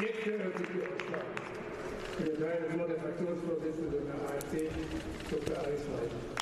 Jetzt eröffnet die Aussprache. Ich erteile äh, das Wort der Fraktionsvorsitzenden der AfD, Dr. Alex Weidel.